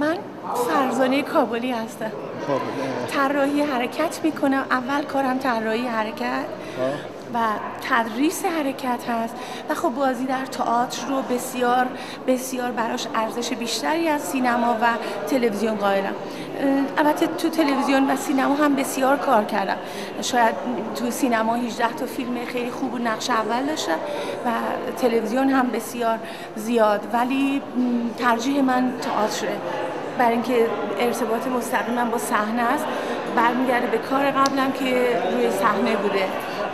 من فرزانه کابلی هستم. طراحی حرکت می‌کنم. اول کارم طراحی حرکت و تدریس حرکت هست. و خب بازی در تئاتر رو بسیار بسیار براش ارزش بیشتری از سینما و تلویزیون قائلم. البته تو تلویزیون و سینما هم بسیار کار کردم. شاید تو سینما 18 تا فیلم خیلی خوب و نقش اول داشتم و تلویزیون هم بسیار زیاد. ولی ترجیح من تئاتره برای اینکه ارتباط مستقیمم با صحنه است برمیگرده به کار قبلم که روی صحنه بوده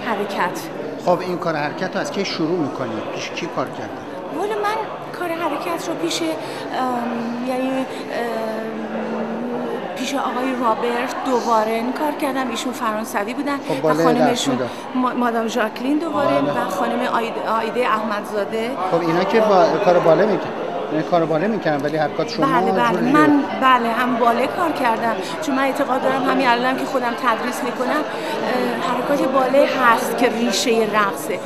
حرکت خب این کار حرکت رو از کی شروع می‌کنی؟ پیش کی کار کرده؟ والا من کار حرکت رو پیش یعنی پیش آقای رابرت دووارن کار کردم ایشون فرانسوی بودن خب، و خانمشون مادام ژاکلین دووارن. و خانم آیده, آیده احمدزاده خب اینا که با کار باله می‌کنن کار باله می‌کنن ولی حرکات شما بله بله. من بله هم باله کار کردم. چون من اعتقاد دارم همین الانم که خودم تدریس می‌کنم حرکات باله هست که ریشه رقصه.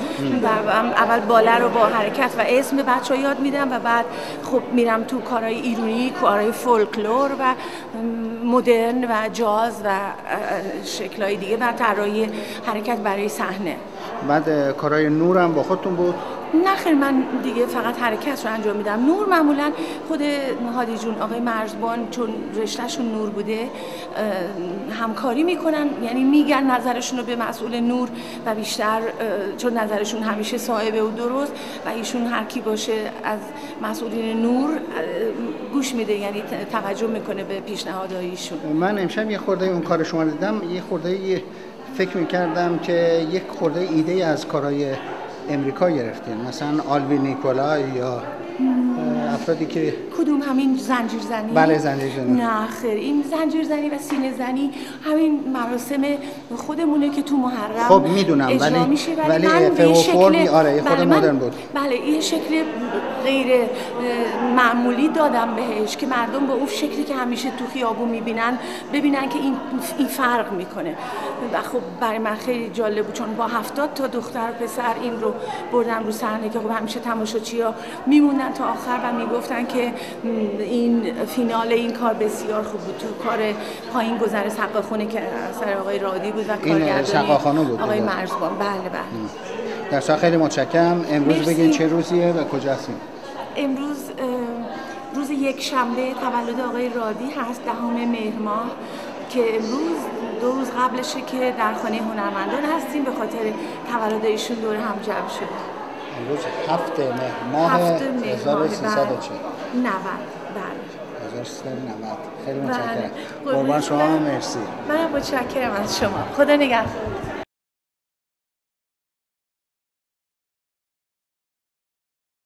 و اول باله رو با حرکت و اسم به بچه ها یاد میدم و بعد خب میرم تو کارهای ایرونی کارهای فولکلور و مدرن و جاز و شکلهای دیگه و طراحی حرکت برای صحنه. بعد کارهای نورم با خودتون بود؟ نه خیر من دیگه فقط حرکت رو انجام میدم. نور معمولا خود هادی جون آقای مرزبان چون رشتهشون نور بوده همکاری می‌کنن. یعنی میگن نظرشون رو به مسئول نور و بیشتر چون نظرشون همیشه صاحبه و درست و ایشون هر کی باشه از مسئولین نور گوش میده. یعنی توجه می‌کنه به پیشنهادهایشون من امشب یه خورده اون کار شما دیدم. یه خورده فکر می‌کردم که یک خورده ایده از کارهای امریکا گرفتین مثلا آلوی نیکولای یا افرادی که کدوم همین زنجیر زنی؟ بله، زنجیر زنی. نه خیر این زنجیر زنی و سینه زنی همین مراسم خودمونه که تو محرم خب، می‌دونم، ولی- میشه ولی, ولی به فرمی، شکل آره، یه بله، من- مدرن بود. بله یه شکل غیر معمولی دادم بهش که مردم با اون شکلی که همیشه تو خیابون می‌بینن ببینن که این این فرق می‌کنه و خب برای من خیلی جالب بود چون با هفتاد تا دختر و پسر این رو بردم رو صحنه که خب همیشه تماشاچی ها میموندن تا آخر و می‌گفتن که این فینال این کار بسیار خوب بود. تو کار پایین گذر سقاخونه که اثر آقای رادی بود و کارگردانی بود. آقای دیگه. مرزبان بله بله. در خیلی متشکرم. امروز مرسی. بگین چه روزیه و کجا هستیم امروز روز یک شنبه تولد آقای رادی هست دهم مهر ماه که امروز دو روز قبلشه که در خانه هنرمندان هستیم به خاطر تولد ایشون دور هم جمع شد. امروز هفت مهر ماه هفت مهر ماه 1340 بله. 90 بله 1390 خیلی بله. متشکرم. قربان شما. مرسی. منم متشکرم از شما. خدا نگهدار.